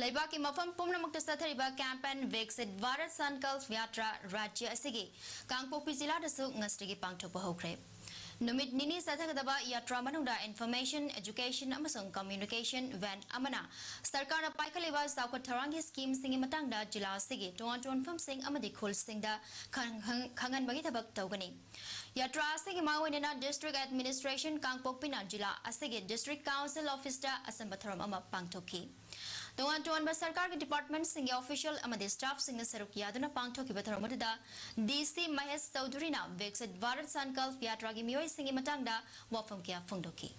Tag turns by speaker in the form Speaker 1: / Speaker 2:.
Speaker 1: ಲೈಬಾಕಿ ಮಫಂ ಪೂರ್ಣಮುಕ್ತ ಸಥರಿಬ campaign ವಿಕ್ಸಿಟ್ Bharat Sankalp ಯಾತ್ರಾ ರಾಜ್ಯ ಅಸಿಗೆ ಕಾಂಗ್ಪೋಕ್ಪಿ ಜಿಲ್ಲಾದಸು ngಸ್ಟಿಗೆ ಪಾಂಗ್ಥೋಪ ಹೋಗ್ರೆ नुमित निनी सथगदबा यात्रा मनुदा इन्फॉर्मेशन एजुकेशन अमसंग कम्युनिकेशन वैन अमना। सरकार न पाइखलेबा साउखत थरांगी स्कीम सिंग मतंगदा जिला सिगे टोन टोन फम सिंग अमदि खोल सिंग दा खंगन बगी थबक तौगनी यात्रा सिगे मावेना डिस्ट्रिक्ट एडमिनिस्ट्रेशन कांगपोक पिना जिला असिगे डिस्ट्रिक्ट काउंसिल ऑफ़िस दा असम बथरम अमा पांगथोकी तोन तोन सरकार के department Singh official staff Singh सरुक यादुना पांगथोकी थरम मददा डीसी महेश चौधरी ना भारत संकल्प यात्रा की मियोई सिंह मतंगदा वफम किया फुंगदोकी